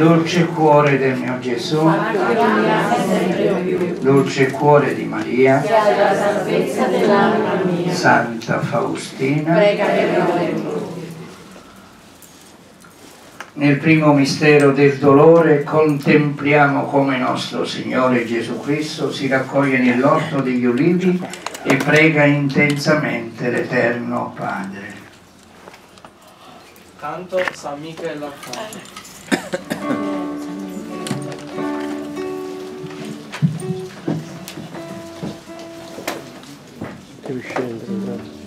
Dolce cuore del mio Gesù, dolce cuore di Maria. Santa Faustina. Nel primo mistero del dolore contempliamo come nostro Signore Gesù Cristo si raccoglie nell'orto degli ulivi e prega intensamente l'Eterno Padre. Canto San Michele Arcangelo. Ты еще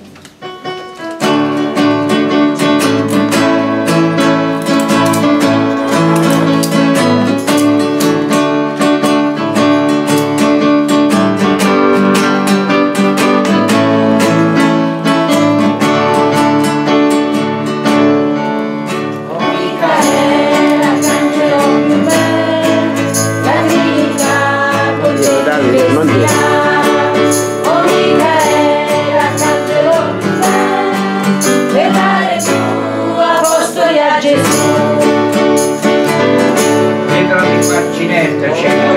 King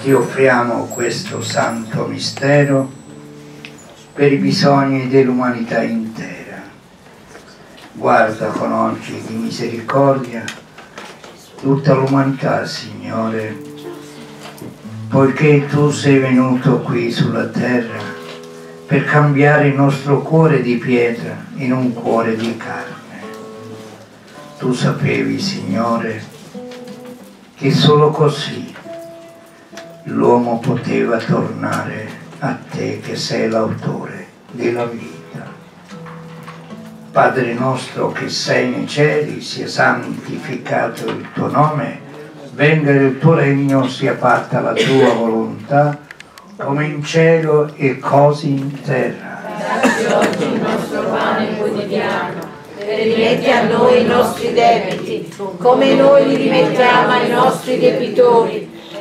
ti offriamo questo santo mistero per i bisogni dell'umanità intera. Guarda con occhi di misericordia tutta l'umanità, Signore, poiché tu sei venuto qui sulla terra per cambiare il nostro cuore di pietra in un cuore di carne. Tu sapevi, Signore, che solo così l'uomo poteva tornare a te che sei l'autore della vita. Padre nostro che sei nei cieli, sia santificato il tuo nome, venga il tuo regno, sia fatta la tua volontà, come in cielo e così in terra. Dacci oggi il nostro pane quotidiano e rimetti a noi i nostri debiti, come noi li rimettiamo ai nostri debitori,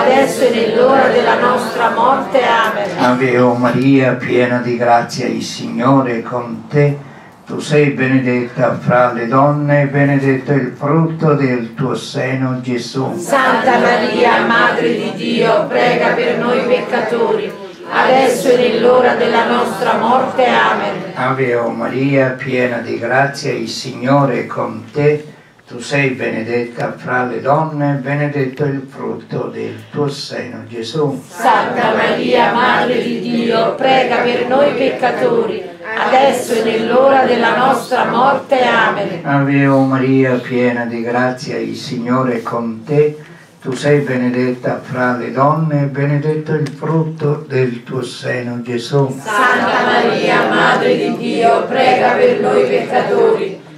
adesso e nell'ora della nostra morte. Amen. Ave o Maria, piena di grazia, il Signore è con te. Tu sei benedetta fra le donne e benedetto il frutto del tuo seno, Gesù. Santa Maria, Madre di Dio, prega per noi peccatori, adesso e nell'ora della nostra morte. Amen. Ave o Maria, piena di grazia, il Signore è con te. Tu sei benedetta fra le donne benedetto il frutto del tuo seno, Gesù. Santa Maria, Madre di Dio, prega per noi peccatori, adesso e nell'ora della nostra morte. Amen. Ave o Maria, piena di grazia, il Signore è con te. Tu sei benedetta fra le donne e benedetto il frutto del tuo seno, Gesù. Santa Maria, Madre di Dio, prega per noi peccatori,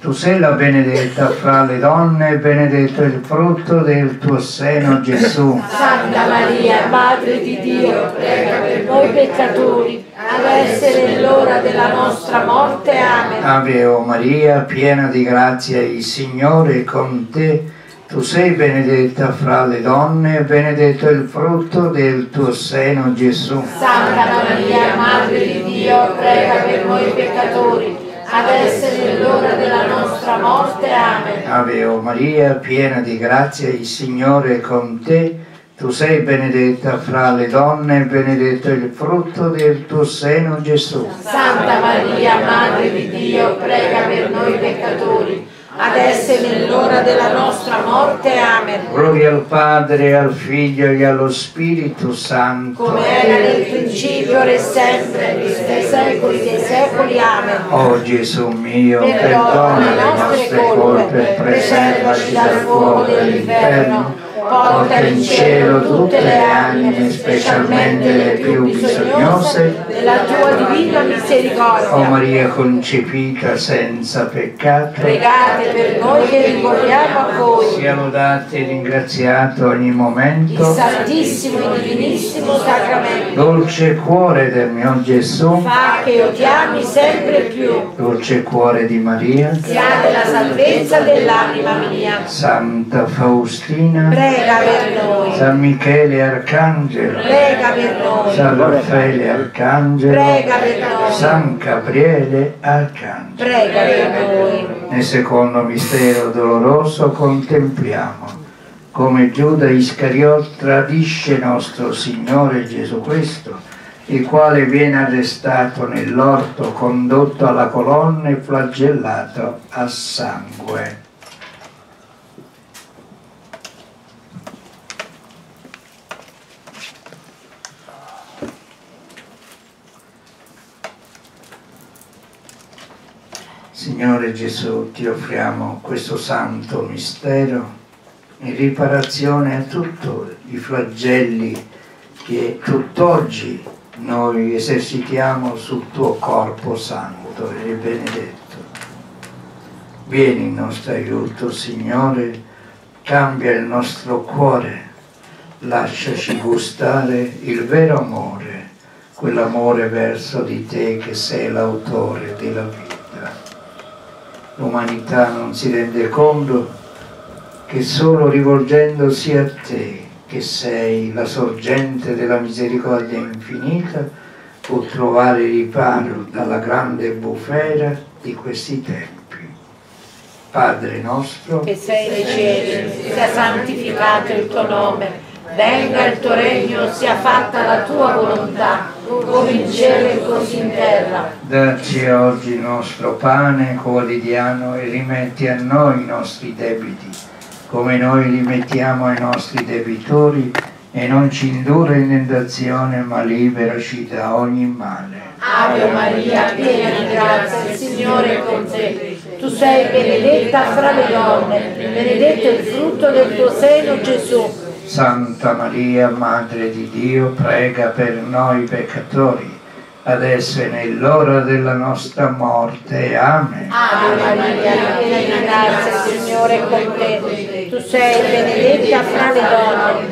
Tu sei la benedetta fra le donne e benedetto il frutto del tuo seno, Gesù. Santa Maria, Madre di Dio, prega per noi peccatori, adesso e nell'ora della nostra morte. Amen. Ave o Maria, piena di grazia, il Signore è con te. Tu sei benedetta fra le donne e benedetto il frutto del tuo seno, Gesù. Santa Maria, Madre di Dio, prega per noi peccatori, adesso e nell'ora della. Amen. Ave o Maria, piena di grazia, il Signore è con te. Tu sei benedetta fra le donne e benedetto il frutto del tuo seno, Gesù. Santa Maria, Madre di Dio, prega per noi peccatori, adesso e nell'ora della nostra morte. Amen. Gloria al Padre, al Figlio e allo Spirito Santo. Come era nel principio, ora e sempre, nei secoli dei secoli. Amen. O Gesù mio, Perdona perdona le nostre colpe, preservaci dal fuoco dell'inferno, porta in cielo tutte le anime, specialmente le più bisognose. della tua divina misericordia. O Maria concepita senza peccato, Pregate per noi che ricordiamo a voi. sia lodato e ringraziato ogni Il momento. Santissimo e Divinissimo Sacramento. Dolce cuore del mio Gesù, Fa che io ti ami sempre più. dolce cuore di Maria, Siate la salvezza dell'anima mia. Santa Faustina, Prega per noi. San Michele Arcangelo, Prega per noi. San Raffaele Arcangelo, Prega per noi. San Gabriele Arcangelo. Prega per noi. Nel secondo mistero doloroso contempliamo come Giuda Iscariot tradisce nostro Signore Gesù Cristo, il quale viene arrestato nell'orto, condotto alla colonna e flagellato a sangue. Signore Gesù, ti offriamo questo santo mistero in riparazione a tutti i flagelli che tutt'oggi noi esercitiamo sul tuo corpo santo e benedetto. Vieni in nostro aiuto, Signore, cambia il nostro cuore, lasciaci gustare il vero amore, quell'amore verso di te che sei l'autore della vita. L'umanità non si rende conto che solo rivolgendosi a te, che sei la sorgente della misericordia infinita, può trovare riparo dalla grande bufera di questi tempi. Padre nostro, che sei nei cieli, sia santificato il tuo nome, venga il tuo regno, sia fatta la tua volontà, come in cielo e così in terra. Dacci oggi il nostro pane quotidiano e rimetti a noi i nostri debiti, come noi rimettiamo ai nostri debitori e non ci indurre in tentazione, ma liberaci da ogni male. Ave Maria, piena di grazia, il Signore è con te. Tu sei benedetta fra le donne, benedetto il frutto del tuo seno, Gesù. Santa Maria, Madre di Dio, prega per noi peccatori adesso e nell'ora della nostra morte. Amen. Ave Maria, piena grazia, Signore con te. Tu sei benedetta fra le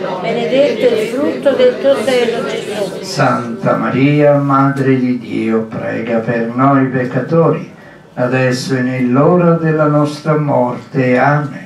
donne, benedetto il frutto del tuo seno, Gesù. Santa Maria, Madre di Dio, prega per noi peccatori, adesso e nell'ora della nostra morte. Amen.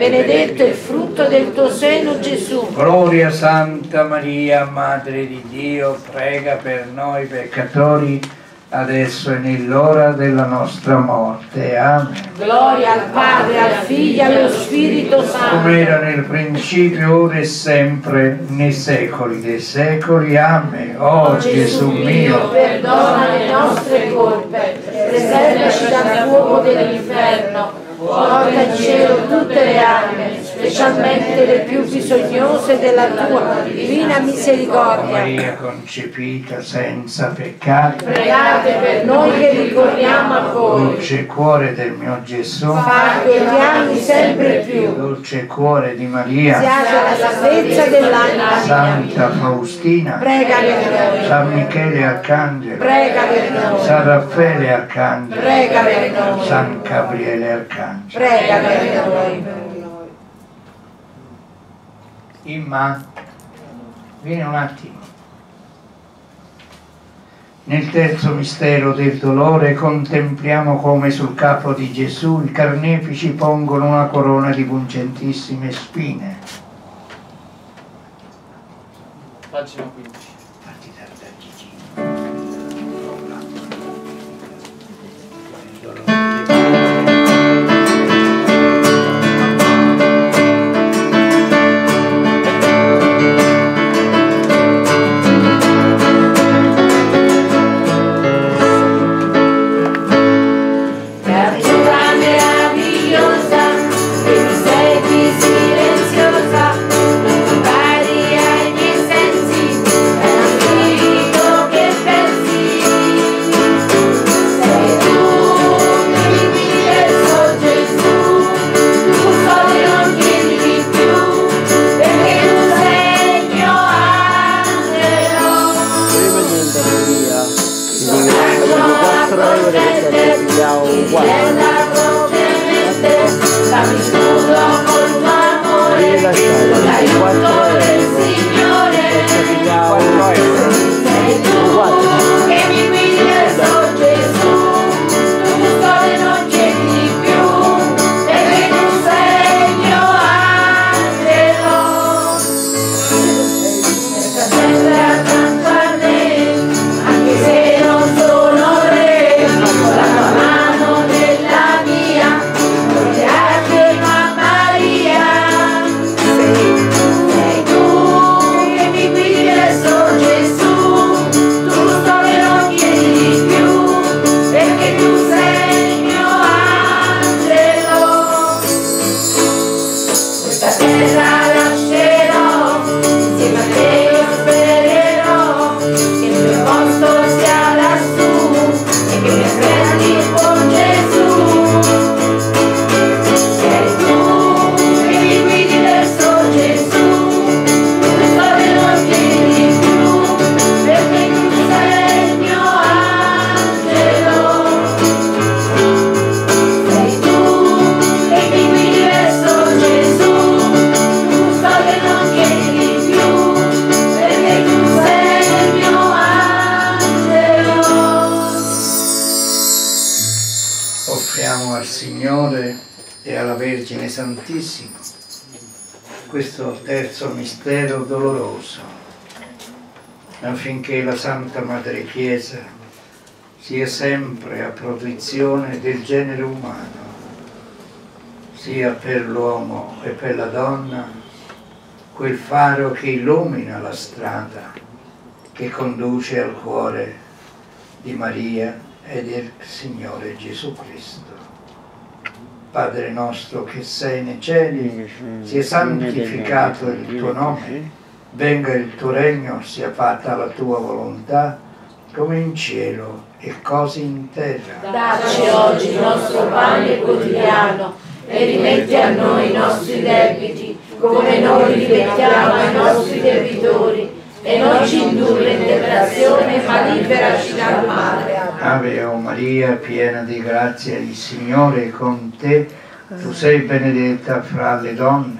benedetto il frutto del tuo seno, Gesù. Gloria Santa Maria, Madre di Dio, prega per noi peccatori, adesso e nell'ora della nostra morte. Amen. Gloria al Padre, al Figlio e allo Spirito Santo. Come era nel principio, ora e sempre, nei secoli dei secoli. Amen. Oh Gesù mio, perdona le nostre colpe, preservaci dal fuoco dell'inferno, porta in cielo tutte le anime, specialmente le più bisognose della tua divina misericordia. Maria concepita senza peccato, Pregate per noi che ricorriamo a voi. dolce cuore del mio Gesù, Parliamo sempre più. dolce cuore di Maria, Siate la salvezza dell'anima. Santa Faustina, Prega per noi. San Michele Arcangelo, Prega per noi. San Raffaele Arcangelo, Prega per noi. San Gabriele Arcangelo. Prega per noi. Imma, vieni un attimo. Nel terzo mistero del dolore contempliamo come sul capo di Gesù i carnefici pongono una corona di pungentissime spine. Pagina 15. Santa Madre Chiesa sia sempre a protezione del genere umano, sia per l'uomo e per la donna, quel faro che illumina la strada che conduce al cuore di Maria e del Signore Gesù Cristo. Padre nostro che sei nei cieli, sia santificato il tuo nome, venga il tuo regno, sia fatta la tua volontà, come in cielo e così in terra. Dacci oggi il nostro pane quotidiano e rimetti a noi i nostri debiti, come noi rimettiamo ai nostri debitori, e non ci indurre in tentazione, ma liberaci dal male. Ave o Maria, piena di grazia, il Signore è con te, tu sei benedetta fra le donne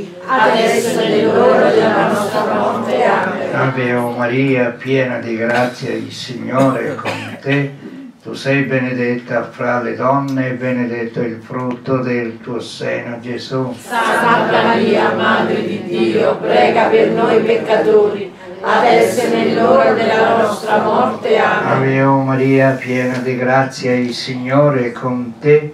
adesso e nell'ora della nostra morte. Amen. Ave o Maria, piena di grazia, il Signore è con te. Tu sei benedetta fra le donne e benedetto il frutto del tuo seno Gesù. Santa Maria, Madre di Dio, prega per noi peccatori, adesso e nell'ora della nostra morte. Amen. Ave o Maria, piena di grazia, il Signore è con te.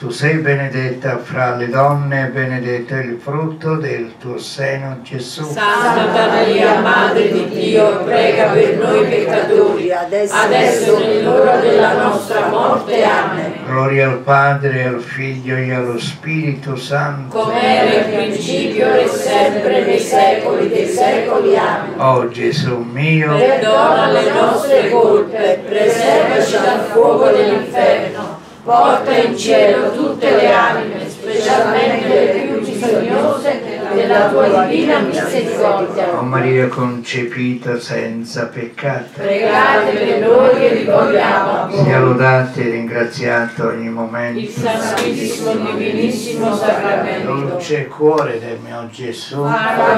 Tu sei benedetta fra le donne e benedetto è il frutto del tuo seno, Gesù. Santa Maria, Madre di Dio, prega per noi peccatori, adesso e nell'ora della nostra morte. Amen. Gloria al Padre, al Figlio e allo Spirito Santo. Come era in principio e sempre nei secoli dei secoli. Amen. Oh Gesù mio, Perdona le nostre colpe, preservaci dal fuoco dell'inferno, porta in cielo tutte le anime, specialmente le più bisognose della tua divina misericordia. Maria concepita senza peccato. Pregate per noi che ricordiamo a Sia lodato e ringraziato ogni Il momento. Santissimo Divinissimo Sacramento, Dolce cuore del mio Gesù,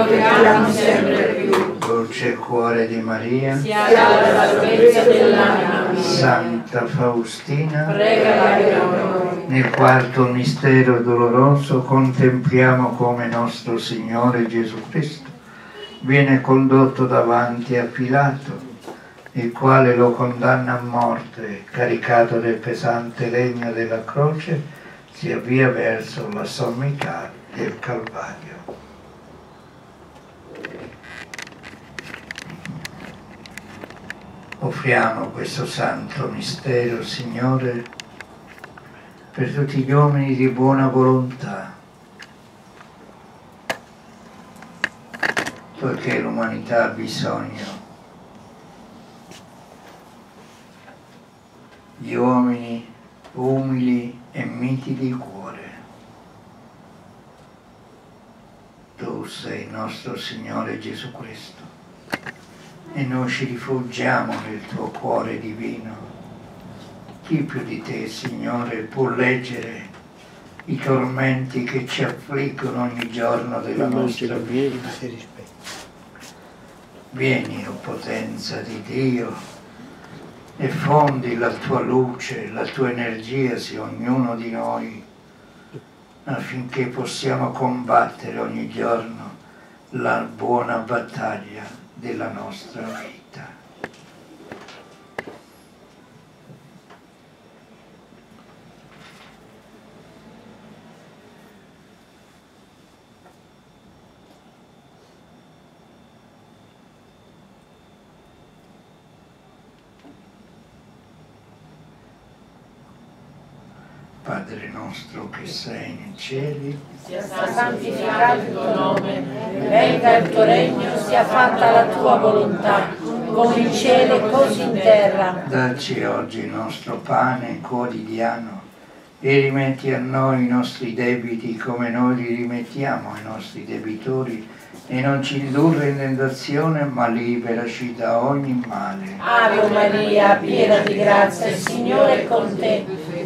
preghiamo sempre più. dolce cuore di Maria, Sia la salvezza dell'anima mia. Santa Faustina. Prega per noi. Nel quarto mistero doloroso contempliamo come nostro Signore Gesù Cristo viene condotto davanti a Pilato, il quale lo condanna a morte, caricato del pesante legno della croce, si avvia verso la sommità del Calvario. Offriamo questo santo mistero, Signore, per tutti gli uomini di buona volontà, poiché l'umanità ha bisogno di uomini umili e miti di cuore. Tu sei il nostro Signore Gesù Cristo e noi ci rifugiamo nel tuo cuore divino. Chi più di te, Signore, può leggere i tormenti che ci affliggono ogni giorno della nostra vita? Vieni, o potenza di Dio, e fondi la tua luce, la tua energia su ognuno di noi, affinché possiamo combattere ogni giorno la buona battaglia della nostra vita. Padre nostro che sei nei cieli, sia santificato il tuo nome, venga il tuo regno, sia fatta la tua volontà, come in cielo e così in terra. dacci oggi il nostro pane quotidiano e rimetti a noi i nostri debiti come noi li rimettiamo ai nostri debitori e non ci indurre in tentazione ma liberaci da ogni male. Ave Maria, piena di grazia, il Signore è con te.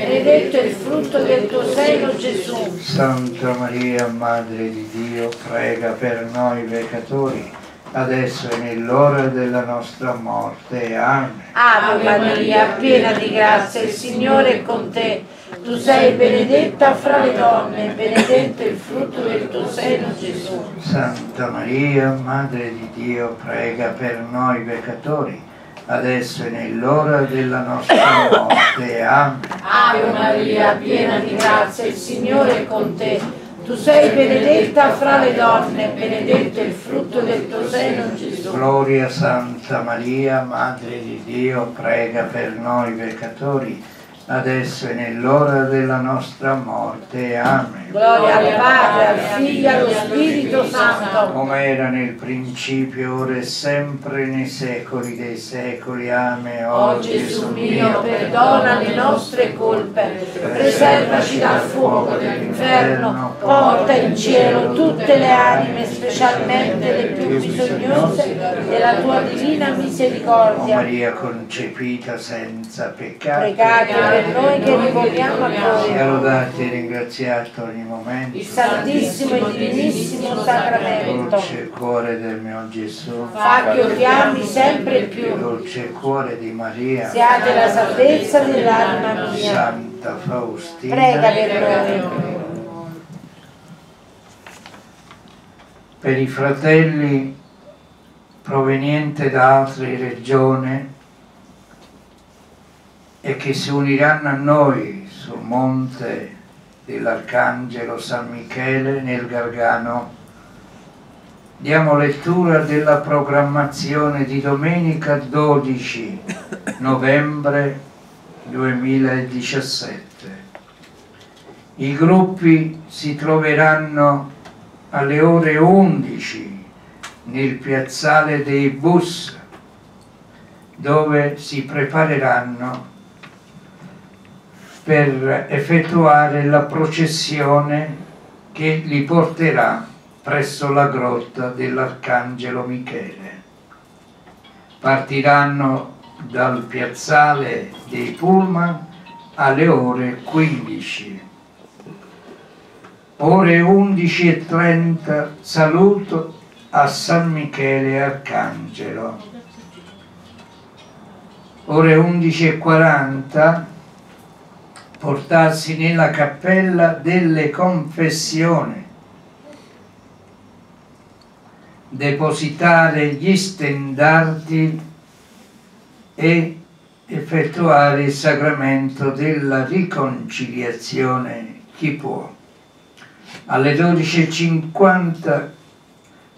benedetto il frutto del tuo seno, Gesù. Santa Maria, Madre di Dio, prega per noi peccatori, adesso e nell'ora della nostra morte. Amen. Ave Maria, piena di grazia, il Signore è con te. Tu sei benedetta fra le donne, benedetto il frutto del tuo seno, Gesù. Santa Maria, Madre di Dio, prega per noi peccatori, adesso e nell'ora della nostra morte. Amen. Ave Maria, piena di grazia, il Signore è con te. Tu sei benedetta fra le donne, benedetto il frutto del tuo seno, Gesù. Gloria Santa Maria, Madre di Dio, prega per noi peccatori, adesso e nell'ora della nostra morte. Amen. Gloria al Padre, al Figlio e allo Spirito Santo. Come era nel principio, ora e sempre, nei secoli dei secoli. Amen. O Gesù mio, perdona le nostre colpe, preservaci dal fuoco dell'inferno, porta in cielo tutte le anime, specialmente le più bisognose della tua divina O misericordia. Maria concepita senza peccato, Pregate per noi che rivolgiamo a sia voi. lodato e ringraziato ogni momento. Il Santissimo e Divinissimo Sacramento. Dolce cuore del mio Gesù, Fa che odiami sempre più. dolce cuore di Maria, Siate la salvezza dell'anima mia. Santa Faustina, Prega per noi. per i fratelli provenienti da altre regioni e che si uniranno a noi sul monte dell'Arcangelo San Michele nel Gargano. Diamo lettura della programmazione di domenica 12 novembre 2017. I gruppi si troveranno alle ore 11 nel piazzale dei bus dove si prepareranno per effettuare la processione che li porterà presso la grotta dell'Arcangelo Michele. Partiranno dal piazzale dei Pullman alle ore 15. Ore 11.30 saluto a San Michele Arcangelo. Ore 11.40 portarsi nella cappella delle confessioni, depositare gli stendardi e effettuare il sacramento della riconciliazione chi può. Alle 12.50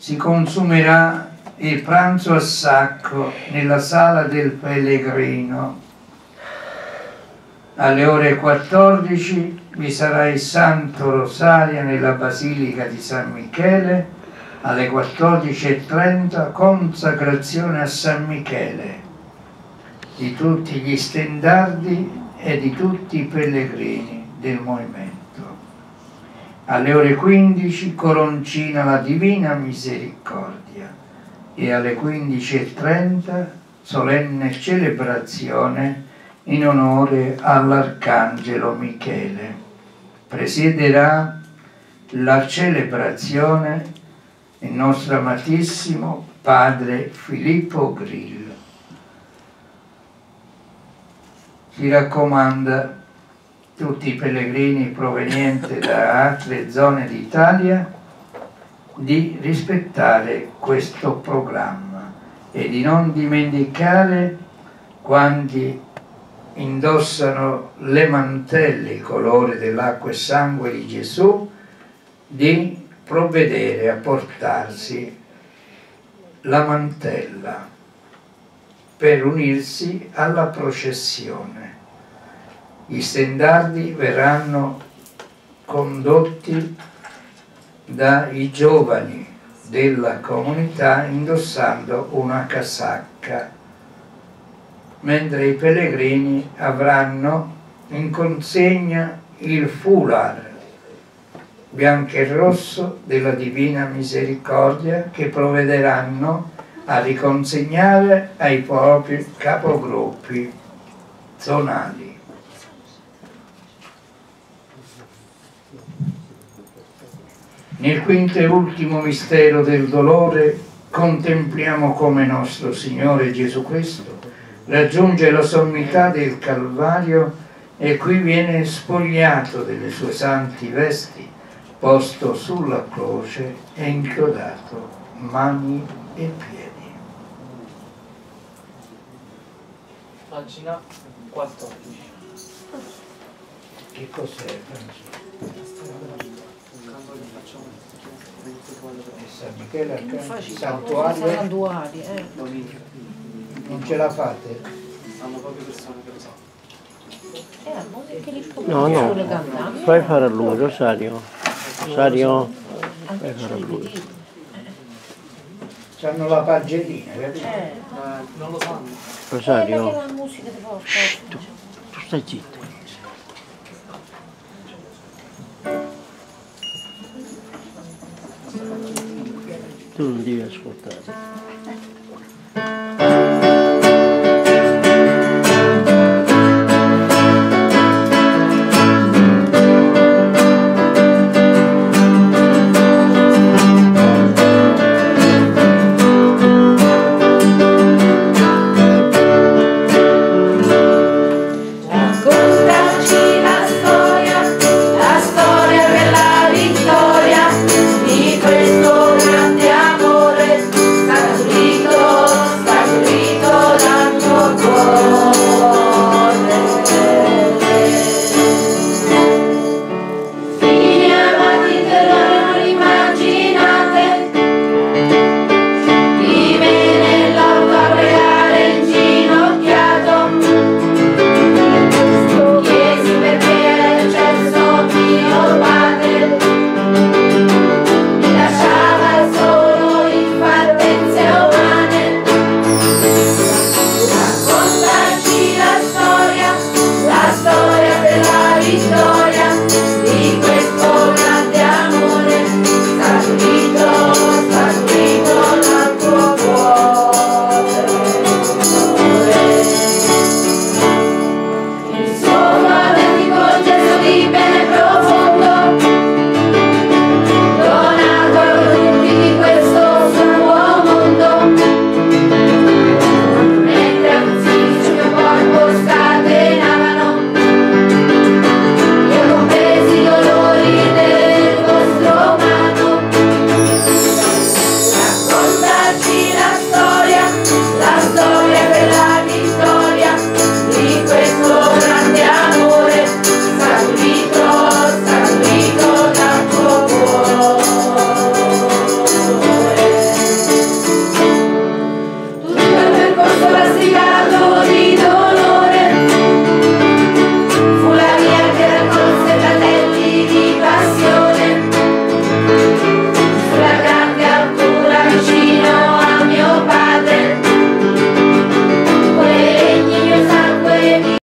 si consumerà il pranzo a sacco nella sala del pellegrino. Alle ore 14 vi sarà il Santo Rosario nella Basilica di San Michele. Alle 14.30 consacrazione a San Michele di tutti gli stendardi e di tutti i pellegrini del movimento. Alle ore 15 coroncina la Divina Misericordia e alle 15.30 solenne celebrazione in onore all'Arcangelo Michele. Presiederà la celebrazione il nostro amatissimo Padre Filippo Grillo. Si raccomanda tutti i pellegrini provenienti da altre zone d'Italia di rispettare questo programma e di non dimenticare quanti indossano le mantelle, colore dell'acqua e sangue di Gesù, di provvedere a portarsi la mantella per unirsi alla processione. Gli stendardi verranno condotti dai giovani della comunità indossando una casacca, mentre i pellegrini avranno in consegna il foulard bianco e rosso della Divina Misericordia che provvederanno a riconsegnare ai propri capogruppi zonali. Nel quinto e ultimo mistero del dolore contempliamo come nostro Signore Gesù Cristo raggiunge la sommità del Calvario e qui viene spogliato delle sue santi vesti, posto sulla croce e inchiodato mani e piedi. Pagina 14. Che cos'è Francesco? San Michele Arcangelo, santuario, santuari, eh. domenica. non ce la fate? Stanno poche persone che lo sanno. Eh, ma che li No, no. Fai fare a lui, Rosario. Rosario, fai fare a lui. diritti. Hanno la pagelina, capito? Eh. Eh, non lo sanno. Eh, Rosario, porta. tu stai zitto. Tudo um dia escutar.